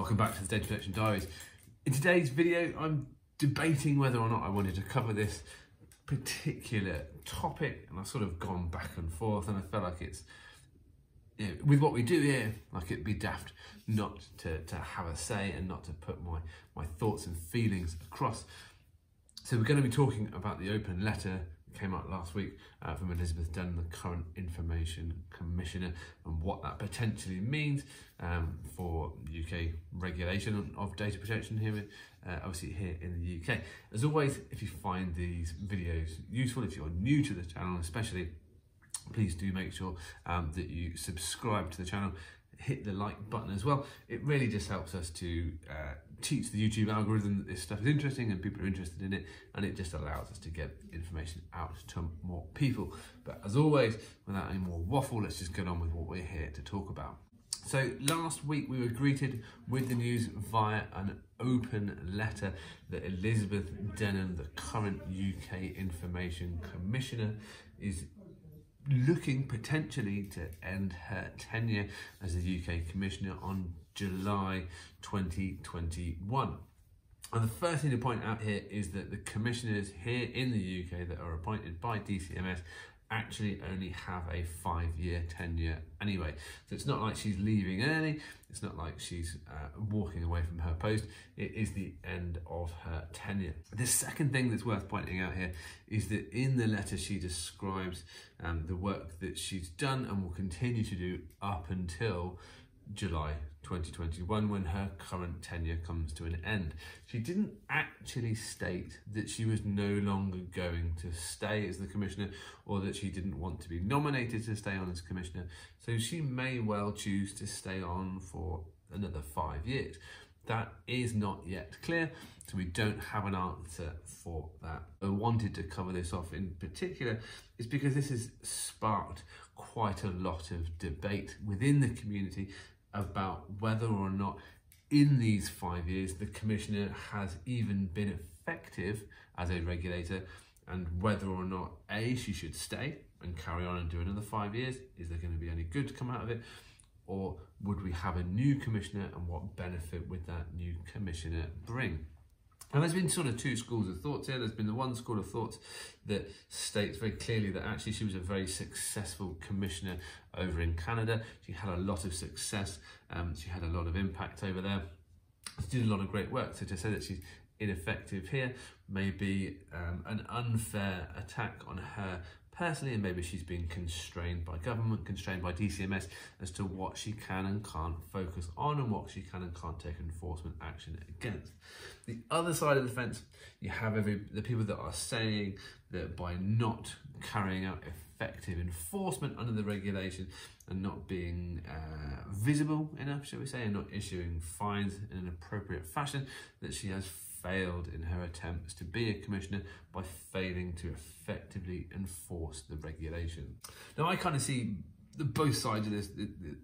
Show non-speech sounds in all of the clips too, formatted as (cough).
Welcome back to the Data Protection Diaries. In today's video, I'm debating whether or not I wanted to cover this particular topic, and I've sort of gone back and forth, and I felt like it's you know, with what we do here, like it'd be daft not to, to have a say and not to put my, my thoughts and feelings across. So we're going to be talking about the open letter came out last week uh, from Elizabeth Denham, the current Information Commissioner, and what that potentially means um, for UK regulation of data protection here, uh, obviously here in the UK. As always, if you find these videos useful, if you're new to the channel especially, please do make sure um, that you subscribe to the channel hit the like button as well. It really just helps us to uh, teach the YouTube algorithm that this stuff is interesting and people are interested in it, and it just allows us to get information out to more people. But as always, without any more waffle, let's just get on with what we're here to talk about. So last week we were greeted with the news via an open letter that Elizabeth Denham, the current UK Information Commissioner, is looking potentially to end her tenure as the UK Commissioner on July 2021. And the first thing to point out here is that the commissioners here in the UK that are appointed by DCMS actually only have a five year tenure anyway. So it's not like she's leaving early, it's not like she's uh, walking away from her post, it is the end of her tenure. The second thing that's worth pointing out here is that in the letter she describes um, the work that she's done and will continue to do up until July 2021 when her current tenure comes to an end. She didn't actually state that she was no longer going to stay as the commissioner or that she didn't want to be nominated to stay on as commissioner, so she may well choose to stay on for another five years. That is not yet clear, so we don't have an answer for that. I wanted to cover this off in particular is because this has sparked quite a lot of debate within the community about whether or not in these five years the commissioner has even been effective as a regulator and whether or not a she should stay and carry on and do another five years. Is there going to be any good to come out of it? Or would we have a new commissioner and what benefit would that new commissioner bring and there's been sort of two schools of thoughts here. There's been the one school of thought that states very clearly that actually she was a very successful commissioner over in Canada. She had a lot of success. Um, she had a lot of impact over there. She did a lot of great work. So to say that she's ineffective here may be um, an unfair attack on her personally, and maybe she's been constrained by government, constrained by DCMS as to what she can and can't focus on and what she can and can't take enforcement action against. The other side of the fence, you have every the people that are saying that by not carrying out effective enforcement under the regulation and not being uh, visible enough, shall we say, and not issuing fines in an appropriate fashion, that she has failed in her attempts to be a commissioner by failing to effectively enforce the regulation. Now, I kind of see the both sides of this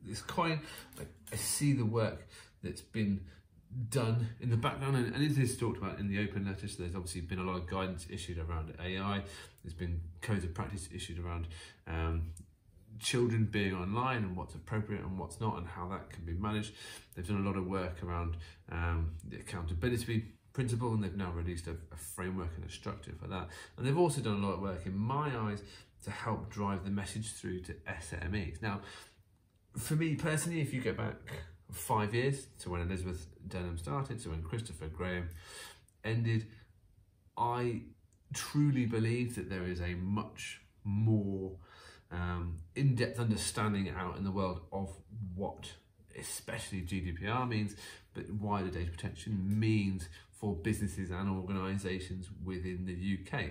this coin. I, see the work that's been done in the background, and, and it is talked about in the open letter. So there's obviously been a lot of guidance issued around AI. There's been codes of practice issued around um, children being online and what's appropriate and what's not, and how that can be managed. They've done a lot of work around um, the accountability principle and they've now released a, a, framework and a structure for that. And they've also done a lot of work, in my eyes, to help drive the message through to SMEs. Now, for me personally, if you go back five years to when Elizabeth Denham started, to when Christopher Graham ended, I truly believe that there is a much more um, in-depth understanding out in the world of what especially GDPR means, but wider data protection means for businesses and organisations within the UK.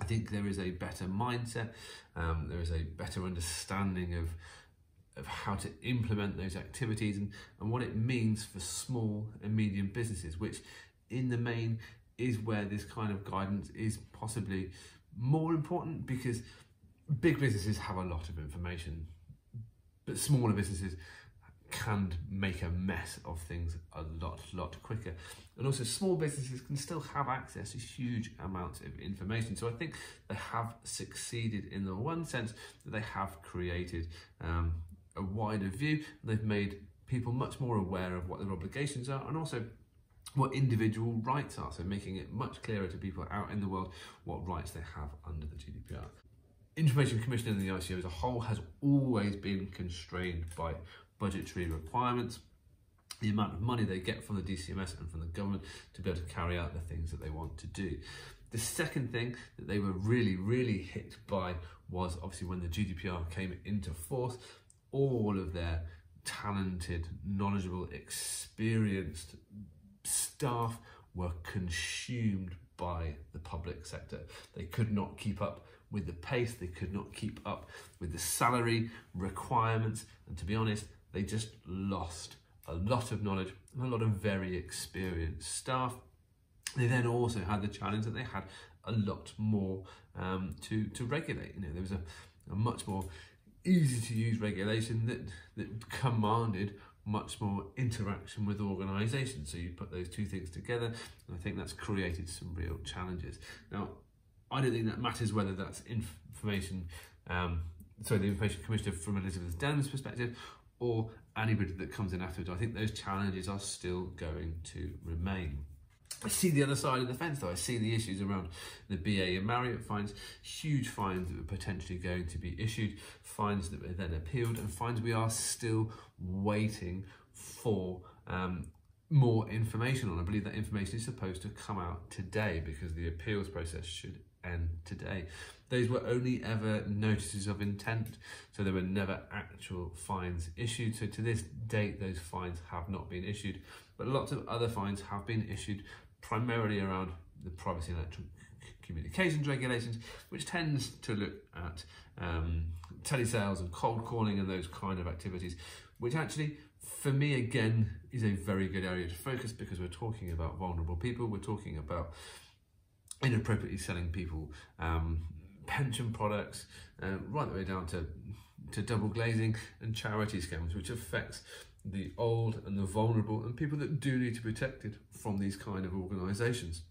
I think there is a better mindset, um, there is a better understanding of of how to implement those activities and, and what it means for small and medium businesses, which in the main is where this kind of guidance is possibly more important because big businesses have a lot of information, but smaller businesses can make a mess of things a lot, lot quicker. And also small businesses can still have access to huge amounts of information. So I think they have succeeded in the one sense that they have created um, a wider view. They've made people much more aware of what their obligations are and also what individual rights are. So making it much clearer to people out in the world what rights they have under the GDPR. Information Commission and the ICO as a whole has always been constrained by budgetary requirements, the amount of money they get from the DCMS and from the government to be able to carry out the things that they want to do. The second thing that they were really, really hit by was obviously when the GDPR came into force, all of their talented, knowledgeable, experienced staff were consumed by the public sector. They could not keep up with the pace, they could not keep up with the salary requirements, and to be honest, they just lost a lot of knowledge and a lot of very experienced staff. They then also had the challenge that they had a lot more um, to, to regulate. You know, there was a, a much more easy to use regulation that, that commanded much more interaction with organisations. So you put those two things together, and I think that's created some real challenges. Now, I don't think that matters whether that's information, um, sorry, the Information Commissioner from Elizabeth Denham's perspective or anybody that comes in afterwards. I think those challenges are still going to remain. I see the other side of the fence though. I see the issues around the BA and Marriott fines, huge fines that were potentially going to be issued, fines that were then appealed, and fines we are still waiting for um, more information on. I believe that information is supposed to come out today because the appeals process should end today. Those were only ever notices of intent, so there were never actual fines issued. So to this date, those fines have not been issued, but lots of other fines have been issued primarily around the privacy and electronic communications regulations, which tends to look at um, telesales and cold calling and those kind of activities, which actually, for me, again, is a very good area to focus because we're talking about vulnerable people, we're talking about inappropriately selling people um, pension products, uh, right the way down to, to double glazing and charity scams, which affects the old and the vulnerable and people that do need to be protected from these kind of organisations.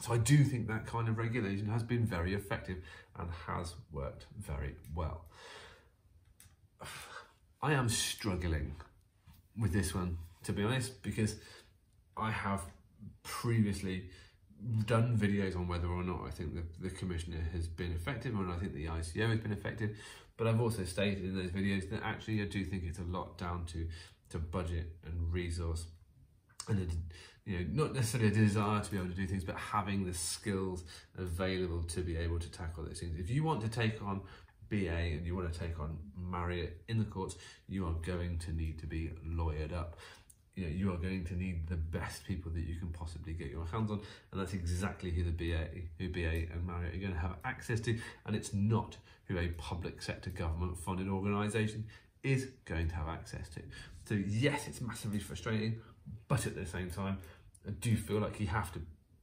So I do think that kind of regulation has been very effective and has worked very well. (sighs) I am struggling with this one, to be honest, because I have previously done videos on whether or not I think the, the commissioner has been effective or I think the ICO has been effective. But I've also stated in those videos that actually I do think it's a lot down to, to budget and resource and a, you know not necessarily a desire to be able to do things, but having the skills available to be able to tackle those things. If you want to take on BA and you want to take on Marriott in the courts, you are going to need to be lawyered up you know, you are going to need the best people that you can possibly get your hands on, and that's exactly who the BA, who BA and Marriott are going to have access to, and it's not who a public sector government funded organisation is going to have access to. So yes, it's massively frustrating, but at the same time, I do feel like you have to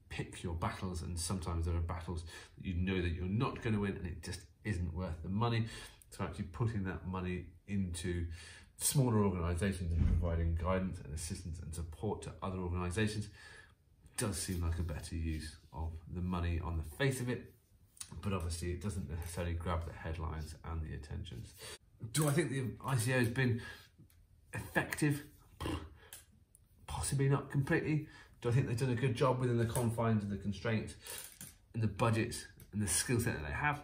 pick your battles, and sometimes there are battles that you know that you're not going to win, and it just isn't worth the money. So actually putting that money into smaller organisations providing guidance and assistance and support to other organisations does seem like a better use of the money on the face of it, but obviously it doesn't necessarily grab the headlines and the attentions. Do I think the ICO has been effective? Possibly not completely. Do I think they've done a good job within the confines and the constraints and the budgets and the skill set that they have?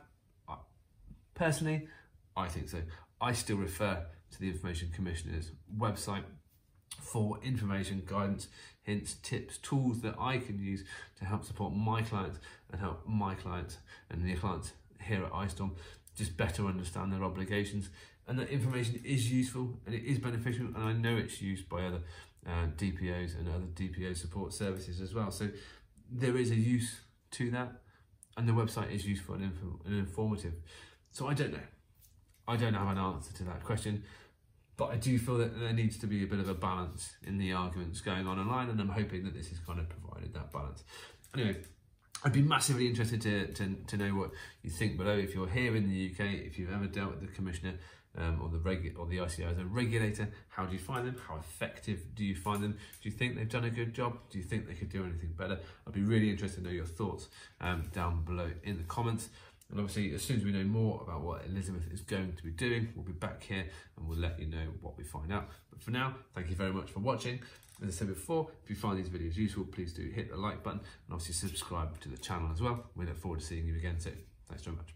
Personally, I think so. I still refer to the Information Commissioner's website for information, guidance, hints, tips, tools that I can use to help support my clients and help my clients and their clients here at iStorm just better understand their obligations. And that information is useful and it is beneficial, and I know it's used by other uh, DPOs and other DPO support services as well. So there is a use to that, and the website is useful and, inf- and informative. So I don't know. I don't have an answer to that question. But I do feel that there needs to be a bit of a balance in the arguments going on online, and I'm hoping that this has kind of provided that balance. Anyway, I'd be massively interested to, to, to know what you think below. If you're here in the UK, if you've ever dealt with the Commissioner um, or the regu- or the ICO as a regulator, how do you find them? How effective do you find them? Do you think they've done a good job? Do you think they could do anything better? I'd be really interested to know your thoughts um, down below in the comments. And obviously, as soon as we know more about what Elizabeth is going to be doing, we'll be back here and we'll let you know what we find out. But for now, thank you very much for watching. As I said before, if you find these videos useful, please do hit the like button and obviously subscribe to the channel as well. We look forward to seeing you again soon. Thanks very much.